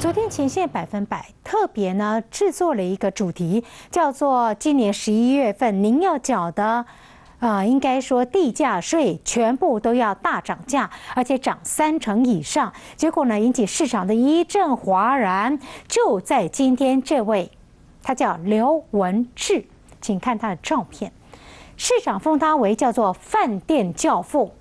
昨天前线百分百特别呢制作了一个主题，叫做今年十一月份您要缴的，啊，应该说地价税全部都要大涨价，而且涨三成以上。结果呢引起市场的一阵哗然。就在今天，这位他叫刘文志，请看他的照片，市场封他为叫做饭店教父，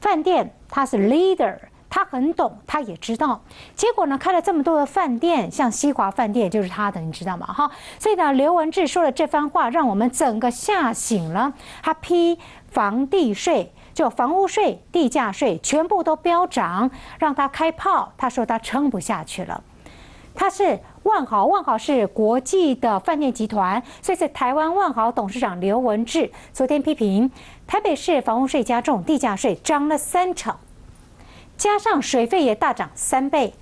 饭店他是 leader。他很懂，他也知道。结果呢，开了这么多的饭店，像西华饭店就是他的，你知道吗？哈，所以呢，刘文志说了这番话，让我们整个吓醒了。他批房地税，就房屋税、地价税全部都飙涨，让他开炮。他说他撑不下去了。他是万豪，万豪是国际的饭店集团，所以是台湾万豪董事长刘文志昨天批评台北市房屋税加重，地价税涨了三成。加上水费也大涨三倍，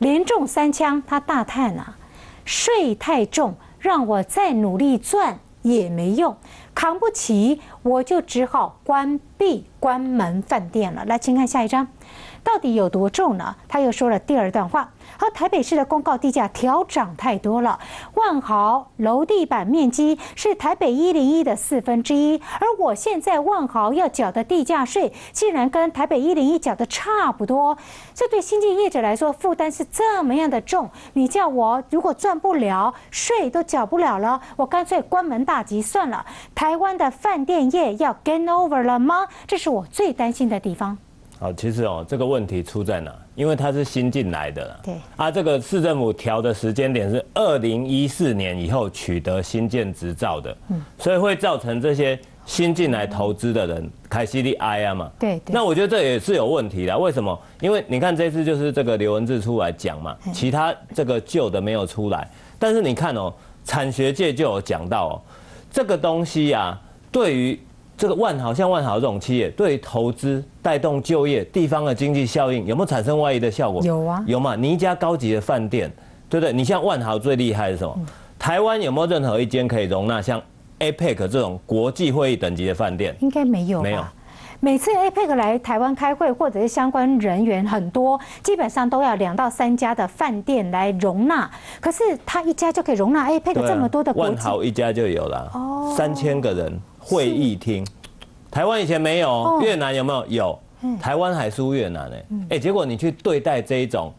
连中三枪，他大叹啊，税太重，让我再努力赚也没用，扛不起，我就只好关闭关门饭店了。来，请看下一张。到底有多重呢？他又说了第二段话：和台北市的公告地价调涨太多了。万豪楼地板面积是台北一零一的四分之一，而我现在万豪要缴的地价税竟然跟台北一零一缴的差不多，这对新进业者来说负担是这么样的重。你叫我如果赚不了税都缴不了了，我干脆关门大吉算了。台湾的饭店业要 gain over 了吗？这是我最担心的地方。好，其实哦，这个问题出在哪？因为它是新进来的，对。啊，这个市政府调的时间点是二零一四年以后取得新建执照的，嗯，所以会造成这些新进来投资的人凯西利哀啊嘛，对，那我觉得这也是有问题的，为什么？因为你看这次就是这个刘文志出来讲嘛，其他这个旧的没有出来，但是你看哦，产学界就有讲到哦，这个东西呀，对于。这个万豪像万豪这种企业，对投资带动就业、地方的经济效应有没有产生外溢的效果？有啊，有嘛？你一家高级的饭店，对不对？你像万豪最厉害是什么？台湾有没有任何一间可以容纳像 APEC 这种国际会议等级的饭店？应该没有。没有。每次 APEC 来台湾开会，或者是相关人员很多，基本上都要两到三家的饭店来容纳。可是他一家就可以容纳 APEC 这么多的万豪一家就有了，哦，三千个人。会议厅，台湾以前没有，越南有没有？有，台湾还输越南呢。哎，结果你去对待这一种，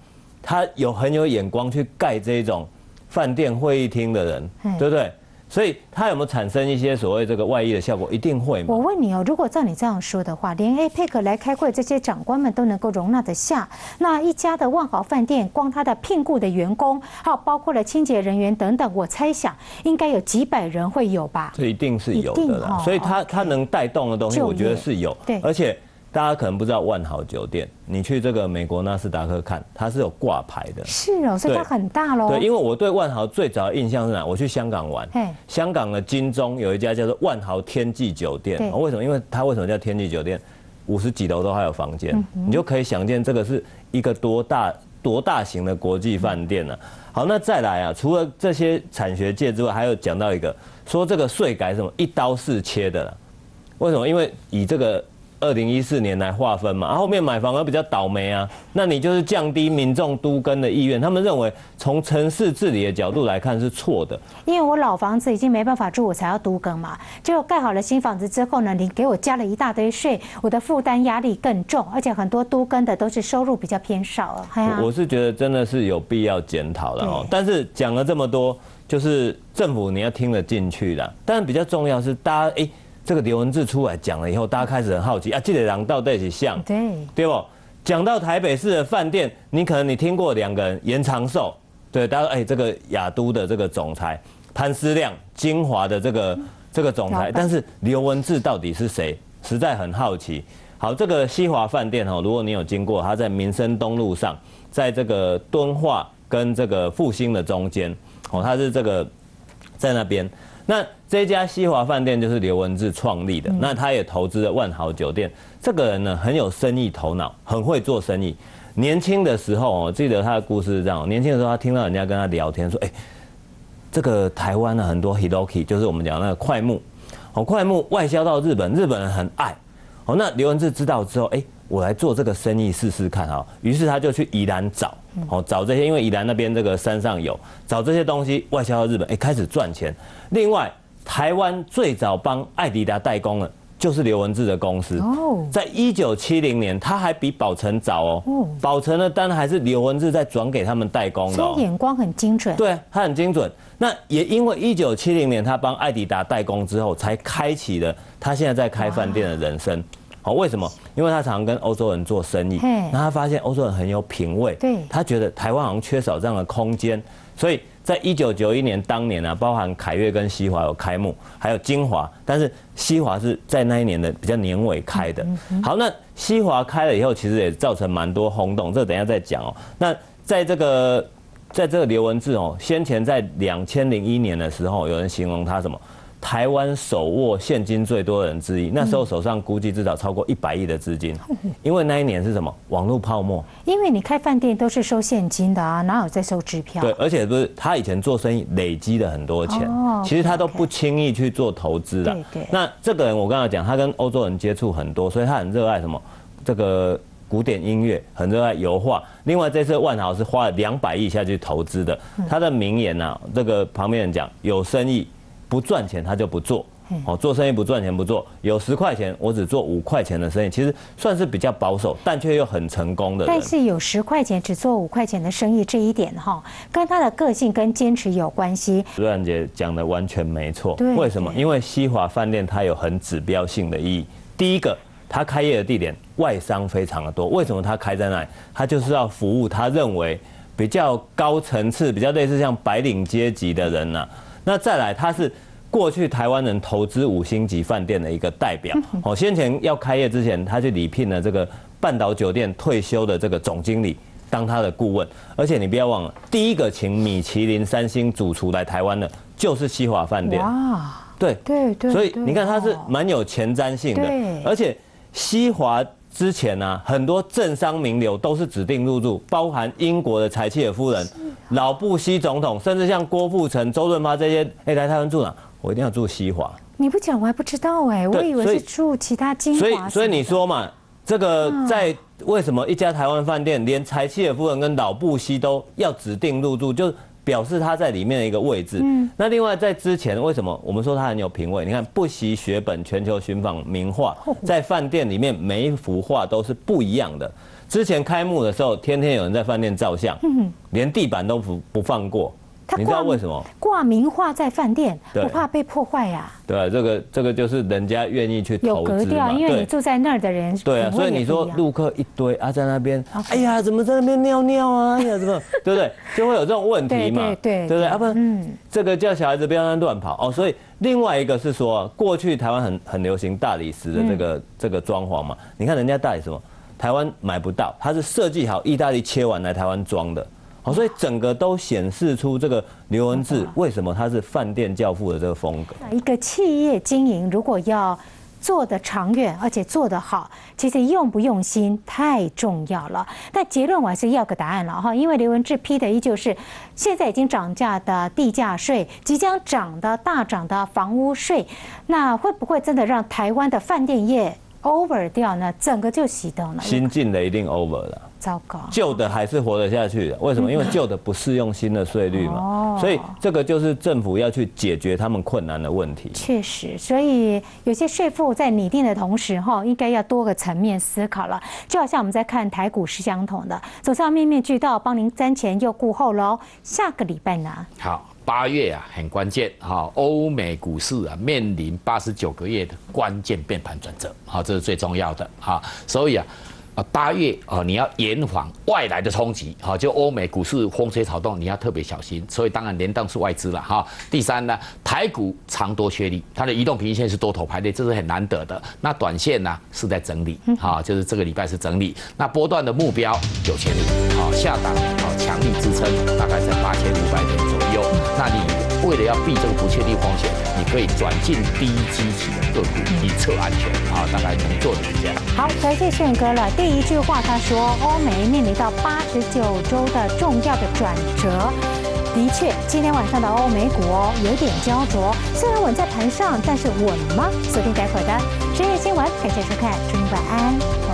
他有很有眼光去盖这一种饭店会议厅的人，对不对？所以它有没有产生一些所谓这个外溢的效果？一定会。我问你哦，如果照你这样说的话，连 APEC 来开会，这些长官们都能够容纳得下，那一家的万豪饭店，光他的聘雇的员工，还有包括了清洁人员等等，我猜想应该有几百人会有吧？这一定是有的啦。所以它它能带动的东西，我觉得是有。对，而且。大家可能不知道万豪酒店，你去这个美国纳斯达克看，它是有挂牌的。是哦，所以它很大喽。对，因为我对万豪最早的印象是哪？我去香港玩，香港的金钟有一家叫做万豪天际酒店。为什么？因为它为什么叫天际酒店？五十几楼都还有房间，你就可以想见这个是一个多大多大型的国际饭店呢？好，那再来啊，除了这些产学界之外，还有讲到一个说这个税改什么一刀式切的了。为什么？因为以这个。二零一四年来划分嘛，后面买房而比较倒霉啊，那你就是降低民众都更的意愿。他们认为从城市治理的角度来看是错的，因为我老房子已经没办法住，我才要都更嘛。结果盖好了新房子之后呢，你给我加了一大堆税，我的负担压力更重，而且很多都更的都是收入比较偏少。我是觉得真的是有必要检讨的哦。但是讲了这么多，就是政府你要听得进去的。但比较重要是大家哎。这个刘文志出来讲了以后，大家开始很好奇啊，这个人到底是像对对不？讲到台北市的饭店，你可能你听过两个人，严长寿，对，大家哎，这个雅都的这个总裁潘思亮，金华的这个这个总裁，但是刘文志到底是谁？实在很好奇。好，这个西华饭店哈，如果你有经过，它在民生东路上，在这个敦化跟这个复兴的中间，哦，它是这个在那边。那这家西华饭店就是刘文志创立的，那他也投资了万豪酒店。这个人呢很有生意头脑，很会做生意。年轻的时候，我记得他的故事是这样：年轻的时候，他听到人家跟他聊天说：“哎，这个台湾的很多 Hiroki，就是我们讲那个快木，哦，快木外销到日本，日本人很爱。哦，那刘文志知道之后，哎，我来做这个生意试试看哈。于是他就去宜兰找，哦，找这些，因为宜兰那边这个山上有，找这些东西外销到日本，哎，开始赚钱。另外，台湾最早帮艾迪达代工了。就是刘文志的公司，在一九七零年，他还比宝成早哦。宝成的单还是刘文志在转给他们代工的，眼光很精准。对，他很精准。那也因为一九七零年他帮艾迪达代工之后，才开启了他现在在开饭店的人生。好，为什么？因为他常常跟欧洲人做生意，那他发现欧洲人很有品味，对，他觉得台湾好像缺少这样的空间，所以。在一九九一年当年啊，包含凯悦跟西华有开幕，还有金华，但是西华是在那一年的比较年尾开的。好，那西华开了以后，其实也造成蛮多轰动，这等下再讲哦。那在这个，在这个刘文志哦，先前在两千零一年的时候，有人形容他什么？台湾手握现金最多的人之一，那时候手上估计至少超过一百亿的资金，因为那一年是什么？网络泡沫。因为你开饭店都是收现金的啊，哪有在收支票？对，而且不是他以前做生意累积了很多钱，其实他都不轻易去做投资的。对对。那这个人我刚才讲，他跟欧洲人接触很多，所以他很热爱什么？这个古典音乐，很热爱油画。另外这次万豪是花了两百亿下去投资的，他的名言呢，这个旁边人讲有生意。不赚钱他就不做，哦，做生意不赚钱不做，有十块钱我只做五块钱的生意，其实算是比较保守，但却又很成功的。但是有十块钱只做五块钱的生意这一点哈，跟他的个性跟坚持有关系。朱兰姐讲的完全没错，为什么？因为西华饭店它有很指标性的意义。第一个，它开业的地点外商非常的多，为什么它开在那里？它就是要服务他认为比较高层次、比较类似像白领阶级的人呐。那再来，他是过去台湾人投资五星级饭店的一个代表。哦，先前要开业之前，他去礼聘了这个半岛酒店退休的这个总经理当他的顾问。而且你不要忘了，第一个请米其林三星主厨来台湾的，就是西华饭店。哇，对对对，所以你看他是蛮有前瞻性的。而且西华之前呢，很多政商名流都是指定入住，包含英国的柴契尔夫人。老布希总统，甚至像郭富城、周润发这些，哎，来台湾住哪？我一定要住西华。你不讲我还不知道哎，我以为是住其他金华。所以，所以你说嘛，这个在为什么一家台湾饭店，连柴契尔夫人跟老布希都要指定入住，就表示他在里面的一个位置。嗯。那另外在之前，为什么我们说他很有品味？你看，不惜血本全球寻访名画，在饭店里面每一幅画都是不一样的。之前开幕的时候，天天有人在饭店照相，连地板都不不放过。你知道为什么？挂名画在饭店，不怕被破坏呀？对，这个这个就是人家愿意去投资嘛。因为你住在那儿的人，对啊，所以你说陆客一堆啊，在那边，哎呀，怎么在那边尿尿啊？哎 呀，怎么，对不对？就会有这种问题嘛？对对对，啊不，嗯，这个叫小孩子不要乱跑哦。所以另外一个是说，过去台湾很很流行大理石的这个这个装潢嘛。你看人家大理石么？台湾买不到，它是设计好，意大利切完来台湾装的，好，所以整个都显示出这个刘文志为什么他是饭店教父的这个风格。一个企业经营如果要做得长远，而且做得好，其实用不用心太重要了。但结论我还是要个答案了哈，因为刘文志批的依旧是现在已经涨价的地价税，即将涨的大涨的房屋税，那会不会真的让台湾的饭店业？over 掉呢，整个就熄灯了。新进的一定 over 了，糟糕。旧的还是活得下去的，为什么？因为旧的不适用新的税率嘛。所以这个就是政府要去解决他们困难的问题。确实，所以有些税负在拟定的同时，哈，应该要多个层面思考了。就好像我们在看台股是相同的，走上面面俱到，帮您瞻前又顾后喽。下个礼拜呢？好。八月啊，很关键哈，欧美股市啊面临八十九个月的关键变盘转折，好，这是最重要的哈，所以啊。啊，八月啊，你要严防外来的冲击，好，就欧美股市风吹草动，你要特别小心。所以当然连当是外资了哈。第三呢，台股长多确立，它的移动平均线是多头排列，这是很难得的。那短线呢是在整理，哈，就是这个礼拜是整理。那波段的目标九千五，好，下档好强力支撑大概在八千五百点。那你为了要避这个不确定风险，你可以转进低基期的个股以测安全，啊，大概能做的是这样。好，感谢炫哥了。第一句话，他说，欧美面临到八十九周的重要的转折。的确，今天晚上的欧美股哦，有点焦灼。虽然稳在盘上，但是稳吗？锁定待会的。深夜新闻，感谢收看，祝您晚安。